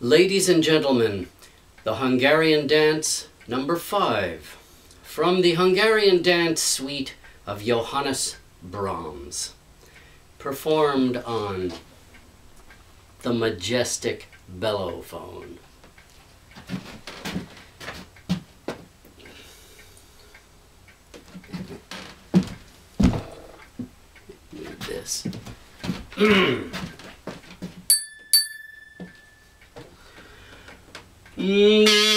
Ladies and gentlemen, the Hungarian dance number five from the Hungarian dance suite of Johannes Brahms, performed on the majestic bellowphone. This. Hey!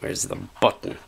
Where's the button?